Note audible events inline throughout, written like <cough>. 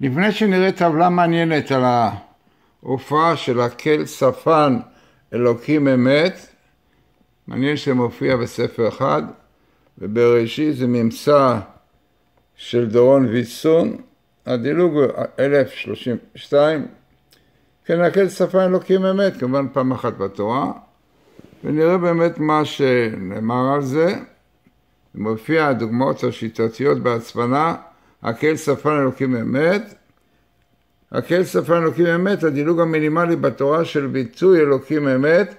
לפני שנראה טבלה מעניינת על ההופעה של הקל שפן אלוקים אמת, מעניין שזה מופיע בספר אחד, ובראשית זה ממצא של דורון ויצון, הדילוג הוא 1032, כן, הקל שפן אלוקים אמת, כמובן פעם אחת בתורה, ונראה באמת מה שנאמר על זה. מופיע הדוגמאות השיטתיות בהצפנה, הקל שפן אלוקים אמת, הקל שפן אלוקים אמת, הדילוג המינימלי בתורה של ביטוי אלוקים אמת,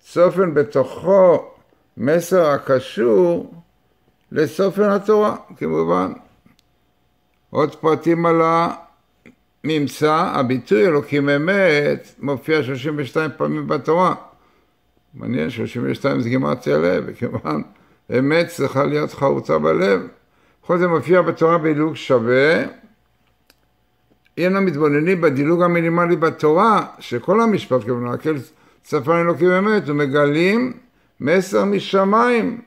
צופן בתוכו מסר הקשור לצופן התורה, כמובן. עוד פרטים על הממצא, הביטוי אלוקים אמת מופיע 32 פעמים בתורה. מעניין, 32 זה גימטריה לב, וכמובן אמת צריכה להיות חרוצה בלב. כל זה מופיע בתורה בדילוג שווה. אין המתבוננים בדילוג המינימלי בתורה, שכל המשפט כמובן, הקל שפן אלוקים אמת, ומגלים מסר משמיים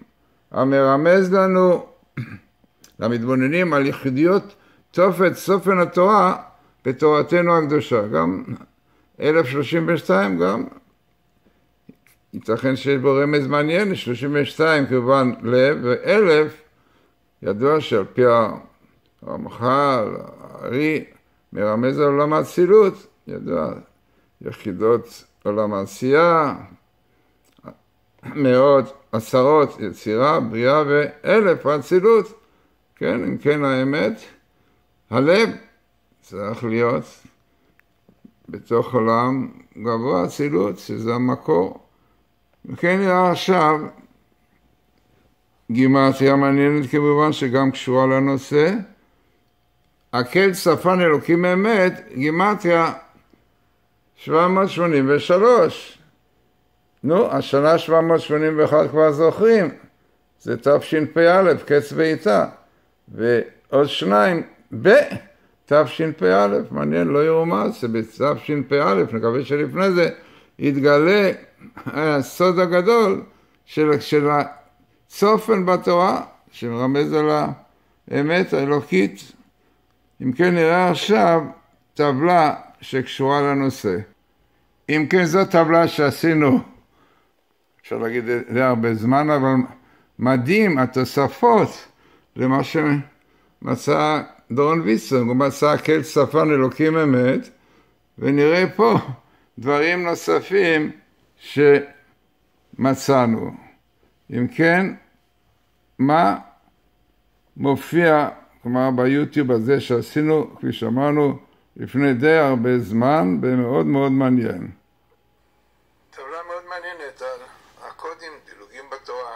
המרמז לנו <clears throat> למתבוננים על יחידיות תופת סופן התורה בתורתנו הקדושה. גם 1032 גם ייתכן שיש בו רמז מעניין, 32 כמובן לב, ואלף ידוע שעל פי הרמח"ל, הארי, מרמז על עולם האצילות, ידוע, יחידות עולם העשייה, מאות, עשרות, יצירה, בריאה ואלף האצילות, כן, אם כן האמת, הלב צריך להיות בתוך עולם גבוה אצילות, שזה המקור. וכן נראה עכשיו גימטריה מעניינת כמובן שגם קשורה לנושא. הקל שפן אלוקים אמת, גימטריה 783. נו, השנה 781 כבר זוכרים, זה תשפ"א, קץ בעיטה, ועוד שניים בתשפ"א, מעניין, לא יאומץ, שבתשפ"א, נקווה שלפני זה יתגלה הסוד הגדול של, של הצופן בתורה, שמרמז על האמת האלוקית. אם כן, נראה עכשיו טבלה שקשורה לנושא. אם כן, זו טבלה שעשינו, אפשר להגיד זה הרבה זמן, אבל מדהים התוספות למה שמצא דורון ויצון, הוא מצא כל שפן אלוקים אמת, ונראה פה דברים נוספים שמצאנו. אם כן, מה מופיע, כלומר ביוטיוב הזה שעשינו, כפי שאמרנו, לפני די הרבה זמן, ומאוד מאוד מעניין. טבלה מאוד מעניינת הקודים, דילוגים בתורה.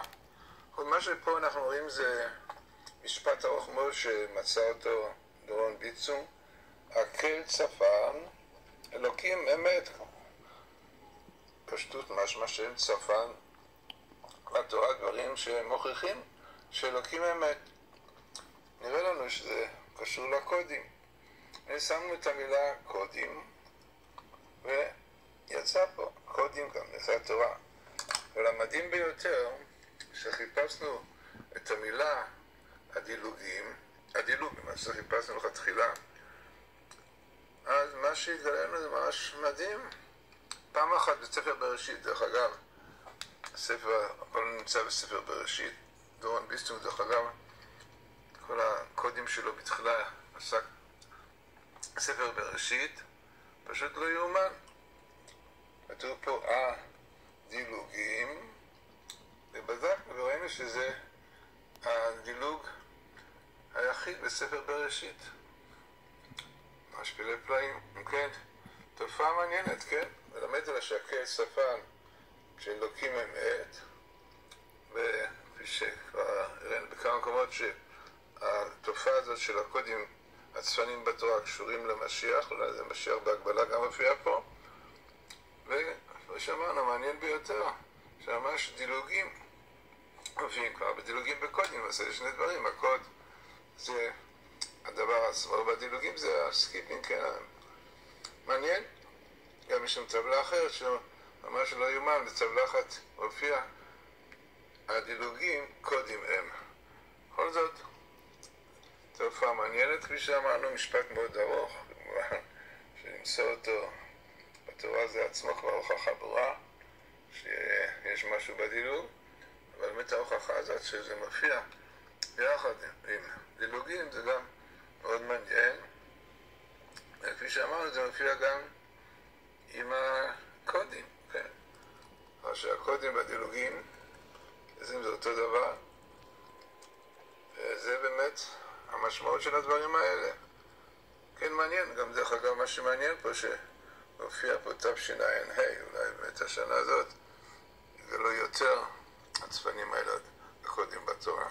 מה שפה אנחנו רואים זה משפט ארוך מאוד שמצא אותו דורון ביצום, הקל צפן, אלוקים אמת, פשטות משמע שאין צפן בתורה דברים שמוכיחים שאלוקים אמת. נראה לנו שזה קשור לקודים. שמנו את המילה קודים ויצא פה קודים גם, יצא התורה. אבל המדהים ביותר שחיפשנו את המילה הדילוגים, הדילוגים, מה שחיפשנו לכתחילה אז מה שהתגלה לנו זה ממש מדהים פעם אחת בספר בראשית, דרך אגב, הספר, הכל נמצא בספר בראשית, דורון ביסטון, דרך אגב, כל הקודים שלו בתחילה עסק ספר בראשית, פשוט לא יאומן. כתוב פה הדילוגים, ובדקנו וראינו שזה הדילוג היחיד בספר בראשית. משפילי פלאים, כן? תופעה מעניינת, כן? מלמד על השקל שפן שאלוקים אמת, וכפי שכבר הראינו בכמה מקומות שהתופעה הזאת של הקודים הצפנים בתורה קשורים למשיח, אולי זה משיח בהגבלה גם מופיע פה, וכמו שאמרנו, מעניין ביותר, שממש דילוגים מופיעים כבר בדילוגים בקודים, אז זה שני דברים, הקוד זה הדבר עצמו, והדילוגים זה ה skipping, כן, מעניין. גם יש שם טבלה אחרת שממש לא יאומן, בטבלה אחת מופיע הדילוגים קודים הם. בכל זאת, תופעה מעניינת, כפי שאמרנו, משפט מאוד ארוך, כמובן, שלמסור אותו בתורה זה עצמו כבר הוכחה ברורה, שיש משהו בדילוג, אבל באמת ההוכחה הזאת שזה מופיע יחד עם דילוגים זה גם מאוד מעניין. וכפי שאמרנו, זה מופיע גם עם כן? שהקודים והדילוגים, זה אותו דבר. זה באמת המשמעות של הדברים האלה. כן, מעניין, גם דרך אגב, מה שמעניין פה, שמופיע פה תשע"ה, אולי באמת השנה הזאת, זה לא יותר הצפנים האלה הקודים בתורה.